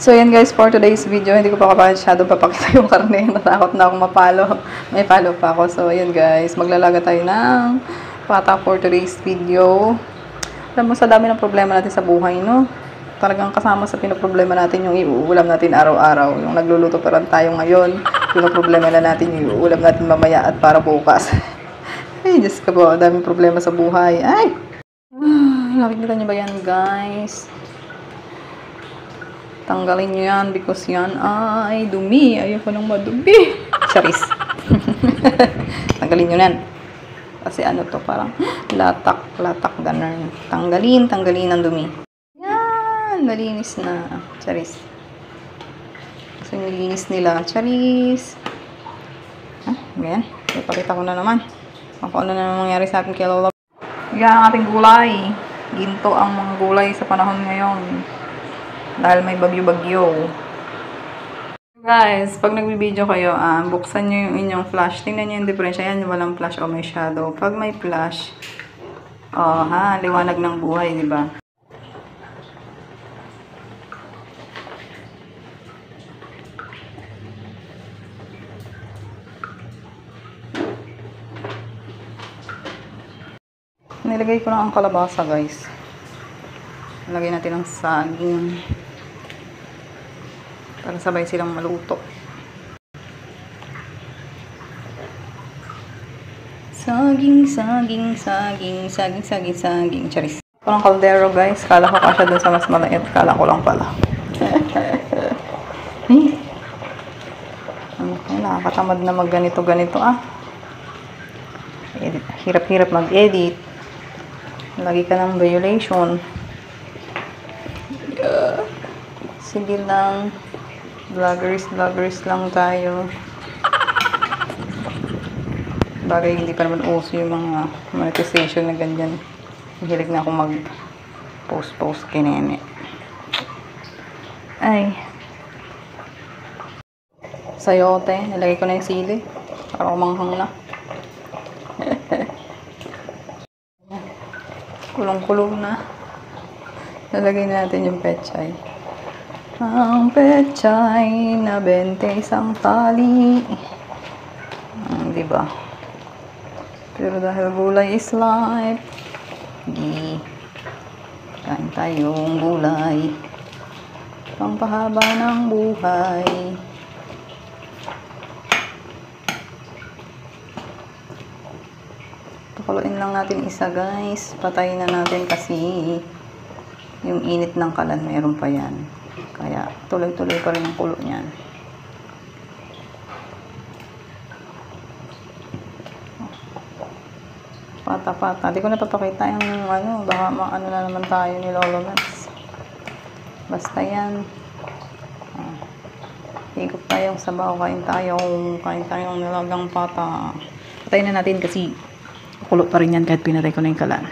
So, yan guys, for today's video, hindi ko pa masyado papakita yung karne. Natakot na akong mapalo. May palo pa ako. So, yan guys, maglalaga tayo ng pata for today's video. Alam mo, sa dami ng problema natin sa buhay, no? Talagang kasama sa pinoproblema natin yung iuulam natin araw-araw. Yung nagluluto pa rin tayo ngayon. Pinoproblema na natin yung iuulam natin mamaya at para bukas. Ay, Diyos ka po, daming problema sa buhay. Ay! Nakikita niyo ba yan, guys? Tanggalin nyo yan because yan ay dumi. Ayoko nang madumi. Charis. Tanggalin nyo yan. Kasi ano to, parang latak, latak, ganun. Tanggalin, tanggalin ang dumi. Yan, malinis na. Charis. Gusto nyo linis nila. Charis. Ah, ganyan. Ipakita ko na naman. Kung ano na naman mangyari sa akin kay Lola. Yan ang ating gulay. Ginto ang mga gulay sa panahon ngayon. Dahil may bagyo-bagyo. Guys, pag nagbibideo kayo, ah, buksan nyo yung inyong flash. Tingnan nyo yung diferensya. Yan, walang flash o may shadow. Pag may flash, oh, ha, liwanag ng buhay, di ba? Nilagay ko lang ang kalabasa, guys. Lagay natin ang saging. Para sabay silang maluto. Saging, saging, saging, saging, saging, saging. Charis. Parang kaldero, guys. Kala ko kasya dun sa mas maliit. Kala ko lang pala. eh. Okay, nakakatamad na mag ganito-ganito ah. Hirap-hirap mag-edit. Lagi ka ng violation. Yeah. Sige lang. Vloggers, vloggers lang tayo. Bagay, hindi pa naman uso yung mga monetization na ganyan. Hilig na akong mag-post-post kinene. Ay. Sayote. Nilagay ko na yung sili. Para umanghang na. Kulong-kulong na. Nalagay natin yung pechay. Ang pechay na bente isang tali. Hmm, di ba? Pero dahil gulay is life, di kain tayong gulay. Pangpahaba ng buhay. Pakuluin lang natin isa guys. Patayin na natin kasi yung init ng kalan meron pa yan. Kaya tuloy-tuloy pa rin ang kulo niyan. Pata-pata. Hindi ko napapakita yung ano, baka maano na naman tayo ni Lolo Mats. Basta yan. Ah. Higop tayong sabaw. Kain tayo. Kain tayong nilagang pata. Patayin na natin kasi kulo pa rin yan kahit pinatay ko na yung kalan.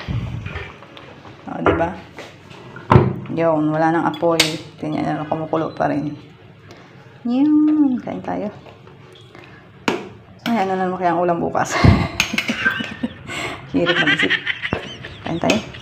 O, diba? Yun, wala nang apoy. Tingnan na kumukulo pa rin. Yun, kain tayo. Ay, ano na naman kaya ang ulam bukas? Hirap mag-isip. Kain tayo.